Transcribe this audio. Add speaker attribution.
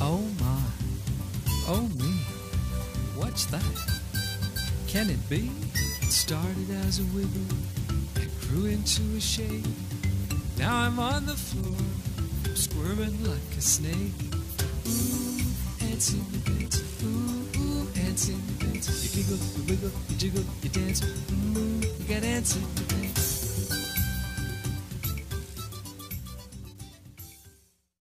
Speaker 1: Oh my, oh me, what's that? Can it be? It started as a wiggle, it grew into a shape. Now I'm on the floor, squirming like a snake. Ooh, ants in the bed, ooh, ooh, ants in the bed. You giggle, you wiggle, you jiggle, you dance. Ooh, you got ants in the dance.